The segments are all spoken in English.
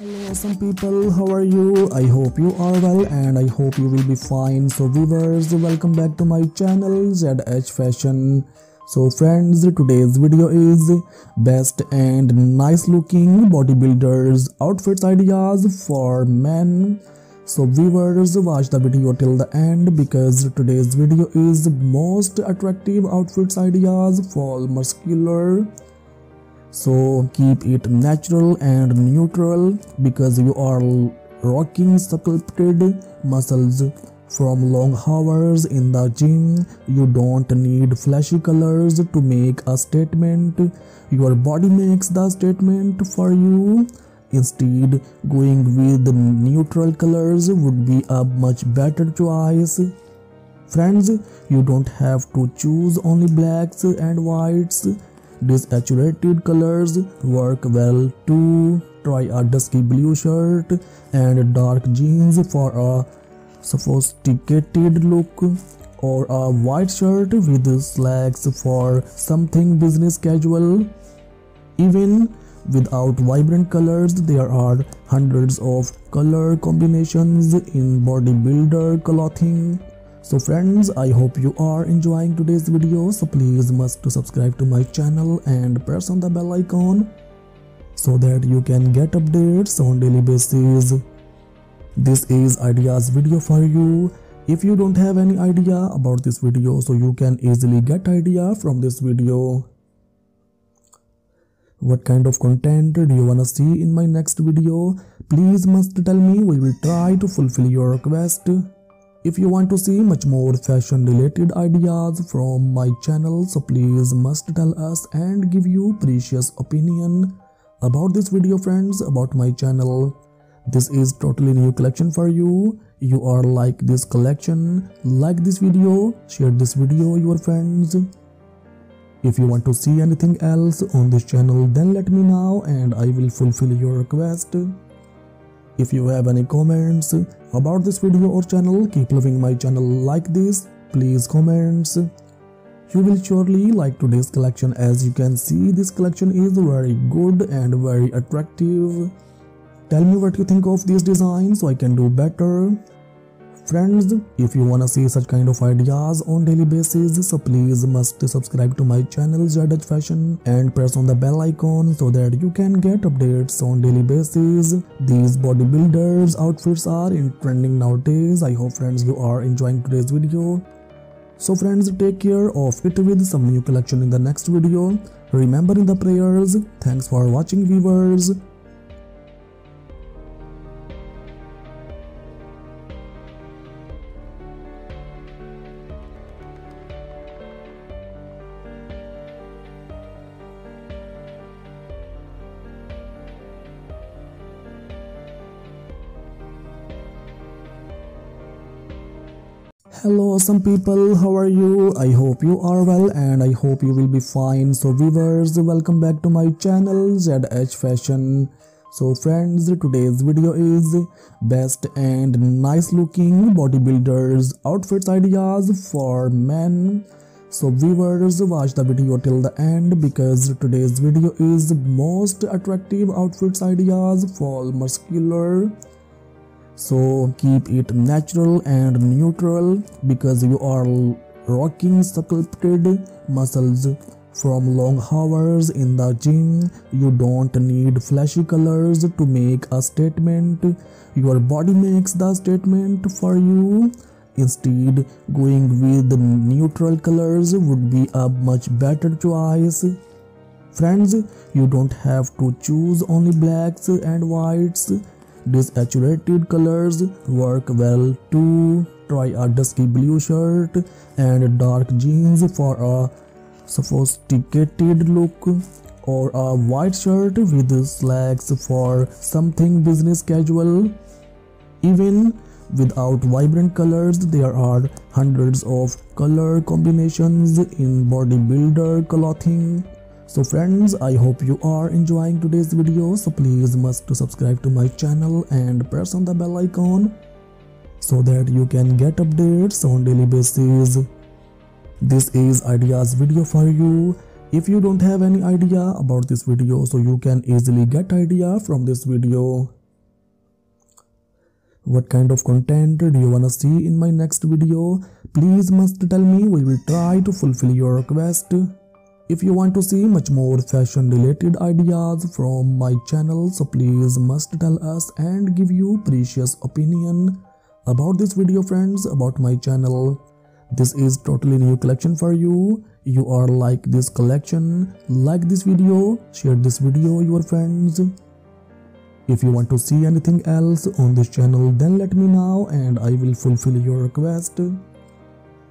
Hello, awesome people, how are you? I hope you are well and I hope you will be fine. So, viewers, welcome back to my channel ZH Fashion. So, friends, today's video is best and nice looking bodybuilders outfits ideas for men. So, viewers, watch the video till the end because today's video is most attractive outfits ideas for muscular so keep it natural and neutral because you are rocking sculpted muscles. From long hours in the gym you don't need flashy colors to make a statement. Your body makes the statement for you. Instead going with neutral colors would be a much better choice. Friends you don't have to choose only blacks and whites Desaturated colors work well too. Try a dusky blue shirt and dark jeans for a sophisticated look or a white shirt with slacks for something business casual. Even without vibrant colors, there are hundreds of color combinations in bodybuilder clothing. So friends, I hope you are enjoying today's video. So please must to subscribe to my channel and press on the bell icon so that you can get updates on daily basis. This is ideas video for you. If you don't have any idea about this video, so you can easily get idea from this video. What kind of content do you wanna see in my next video? Please must tell me, we will try to fulfill your request. If you want to see much more fashion related ideas from my channel so please must tell us and give you precious opinion about this video friends about my channel. This is totally new collection for you. You are like this collection, like this video, share this video your friends. If you want to see anything else on this channel then let me know and I will fulfill your request. If you have any comments about this video or channel, keep loving my channel like this. Please comments. You will surely like today's collection as you can see this collection is very good and very attractive. Tell me what you think of these designs so I can do better. Friends, if you wanna see such kind of ideas on daily basis, so please must subscribe to my channel ZH Fashion and press on the bell icon so that you can get updates on daily basis. These bodybuilders outfits are in trending nowadays. I hope friends you are enjoying today's video. So friends, take care of it with some new collection in the next video. Remember in the prayers. Thanks for watching viewers. Hello some people, how are you? I hope you are well and I hope you will be fine. So viewers, welcome back to my channel ZH Fashion. So friends, today's video is best and nice looking bodybuilders outfits ideas for men. So viewers, watch the video till the end because today's video is most attractive outfits ideas for muscular so keep it natural and neutral because you are rocking sculpted muscles from long hours in the gym. You don't need flashy colors to make a statement. Your body makes the statement for you. Instead going with neutral colors would be a much better choice. Friends you don't have to choose only blacks and whites Desaturated colors work well too. Try a dusky blue shirt and dark jeans for a sophisticated look or a white shirt with slacks for something business casual. Even without vibrant colors, there are hundreds of color combinations in bodybuilder clothing. So friends, I hope you are enjoying today's video. So please must to subscribe to my channel and press on the bell icon so that you can get updates on daily basis. This is ideas video for you. If you don't have any idea about this video, so you can easily get idea from this video. what kind of content do you wanna see in my next video please must tell me we will try to fulfill your request if you want to see much more fashion related ideas from my channel so please must tell us and give you precious opinion about this video friends about my channel. This is totally new collection for you. You are like this collection. Like this video. Share this video your friends. If you want to see anything else on this channel then let me know and I will fulfill your request.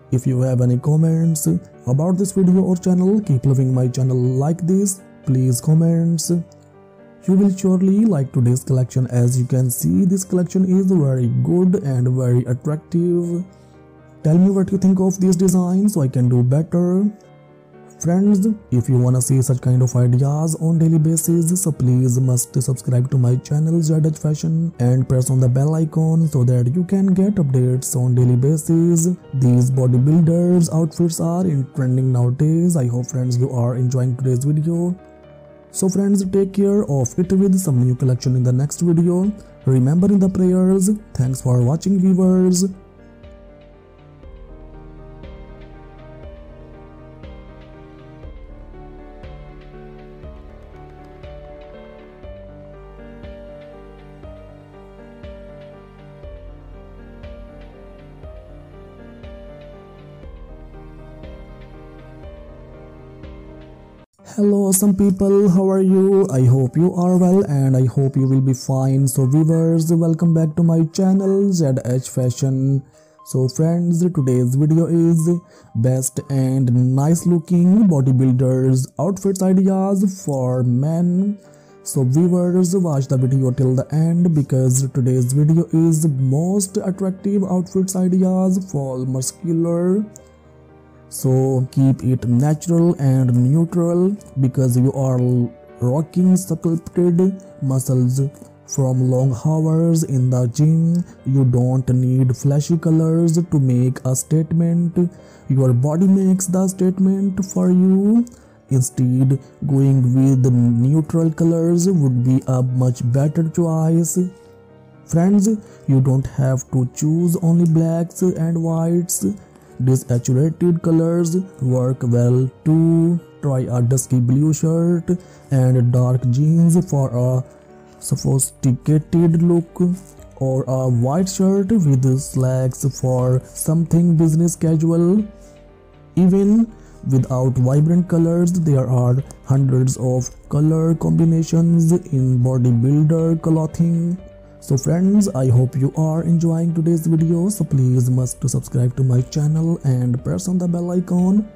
If you have any comments about this video or channel keep loving my channel like this please comments. You will surely like today's collection as you can see this collection is very good and very attractive. Tell me what you think of these designs so I can do better. Friends, if you wanna see such kind of ideas on daily basis, so please must subscribe to my channel ZH Fashion and press on the bell icon so that you can get updates on daily basis. These bodybuilders outfits are in trending nowadays. I hope friends you are enjoying today's video. So friends, take care of it with some new collection in the next video. Remember in the prayers. Thanks for watching viewers. Hello some people. How are you? I hope you are well and i hope you will be fine. So viewers welcome back to my channel zh fashion. So friends today's video is best and nice looking bodybuilders outfits ideas for men. So viewers watch the video till the end because today's video is most attractive outfits ideas for muscular so keep it natural and neutral because you are rocking sculpted muscles. From long hours in the gym you don't need flashy colors to make a statement. Your body makes the statement for you. Instead going with neutral colors would be a much better choice. Friends you don't have to choose only blacks and whites Desaturated colors work well too. Try a dusky blue shirt and dark jeans for a sophisticated look or a white shirt with slacks for something business casual. Even without vibrant colors, there are hundreds of color combinations in bodybuilder clothing. So friends, I hope you are enjoying today's video. So please must to subscribe to my channel and press on the bell icon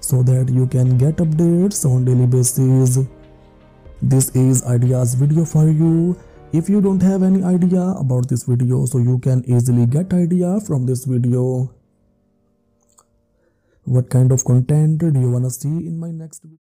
so that you can get updates on daily basis. This is ideas video for you. If you don't have any idea about this video, so you can easily get idea from this video. What kind of content do you wanna see in my next video?